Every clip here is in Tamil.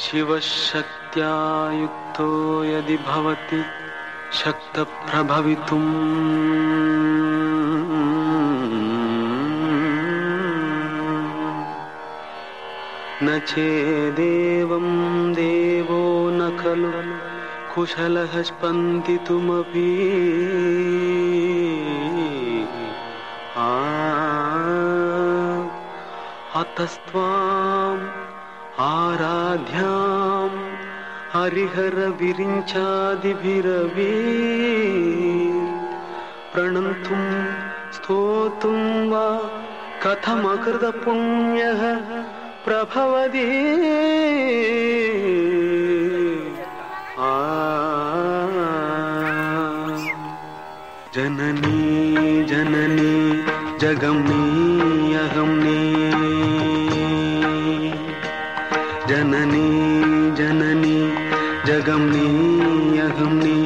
शिवशक्त्या युक्तो यदि भवति शक्तप्रभवितुम्। न चेदेवं देवो न खलु कुशलः स्पन्दितुमपि। आ अतस्त्वाम् आराध्याम् हरिहरविरिञ्चादिभिरवी प्रणन्तुं स्तोतुं वा कथमकृतपुण्यः प्रभवति आ। जननी जननी जगम्नी अहम्नी जननी जननी, जगमनी, अगमनी,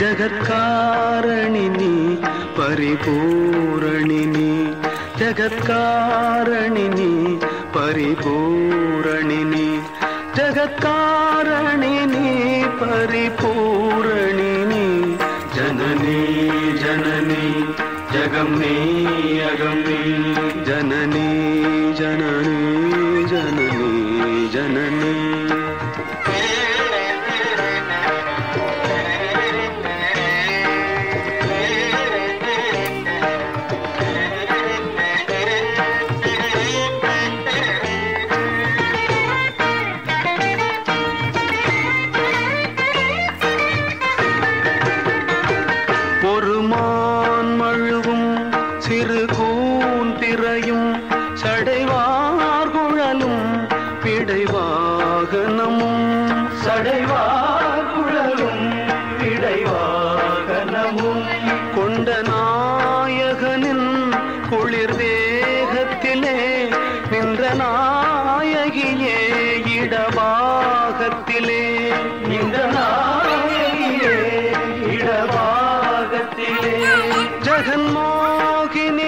जगत्कारणिनी, परिपूरणिनी जगत्कारणिनी परिपूरणिनी जगत्कारणिनी, परिपूरणिनी, जननी जननी, जगम्नी, अगम्नी, जननी जननी பிடைவாகனமும் சடைவார்குழலும் பிடைவாகனமும் கொண்ட நாயகனின் குளிர் தேகத்திலே நின்ற நாயகியே இடபாகத்திலே. நின்ற நாயகியே இடபாகத்திலே ஜெகன்மோகினி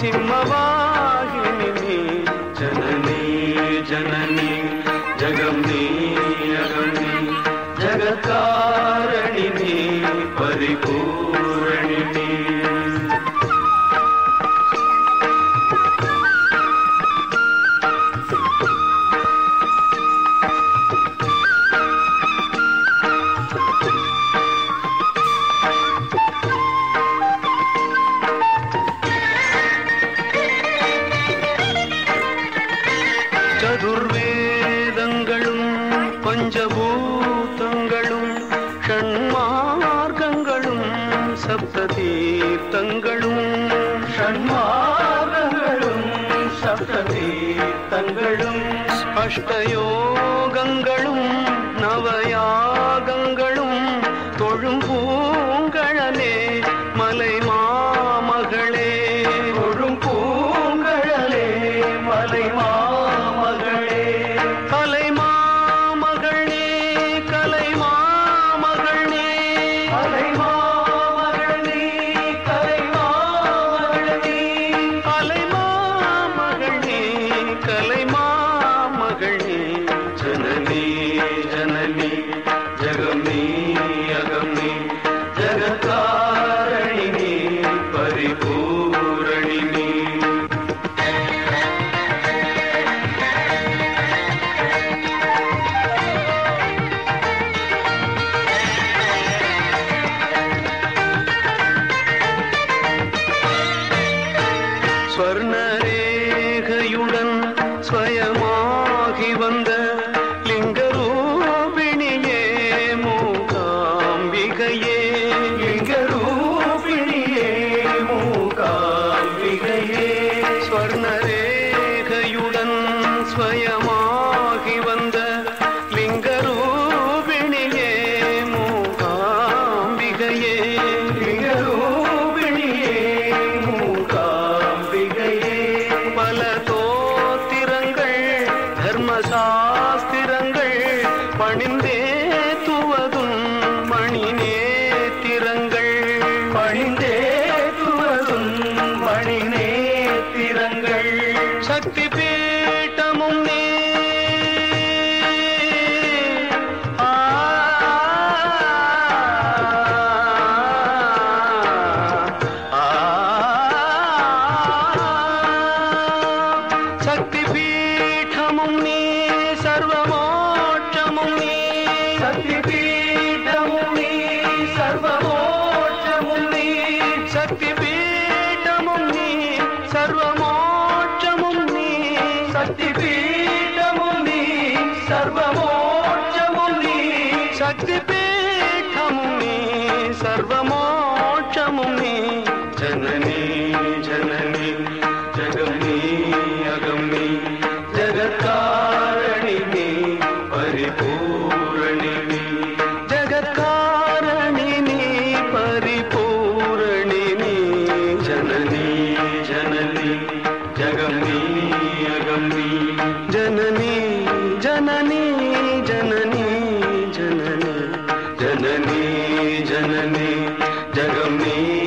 சிம்மவாகினி பஞ்சபூதங்களும் ஷண்மார்க்கங்களும் சப்ததீர்த்தங்களும். ஷண்மார்க்கங்களும் சப்ததீர்த்தங்களும். அஷ்டயோகங்களும் நவயாகங்களும் தொழும் ஸ்வயமாகி வந்த லிங்கரூபிணியே மூகாம்பிகையே. லிங்கரூபிணியே மூகாம்பிகையே. பல தோத்திரங்கள் தர்மசாஸ்திரங்கள் பணிந்தே துவதும் மணி நேத்திர பத்தி जननी जगमी।